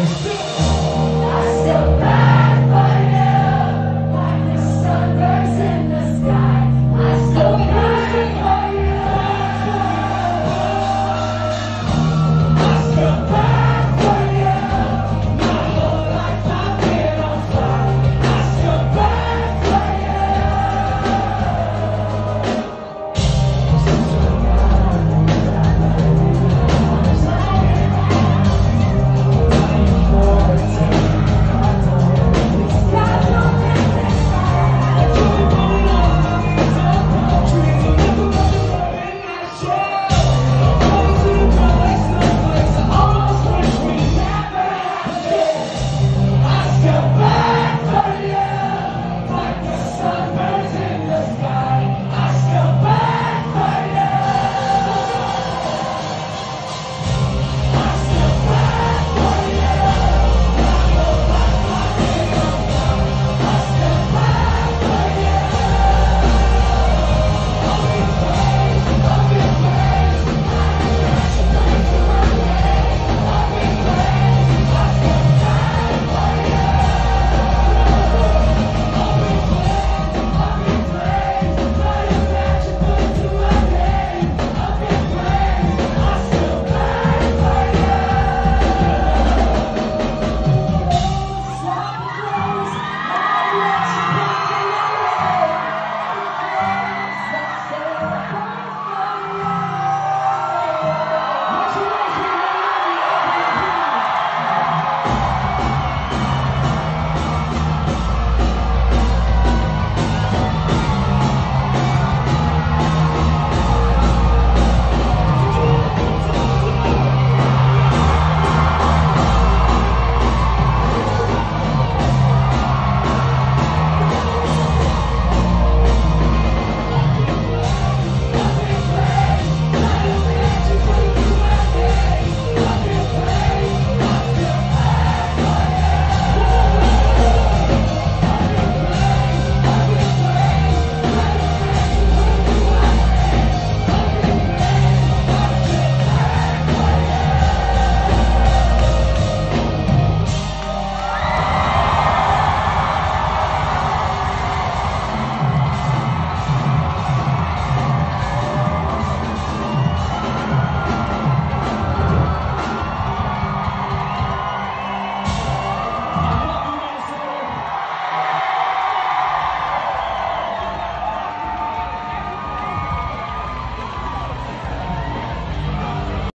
Let's!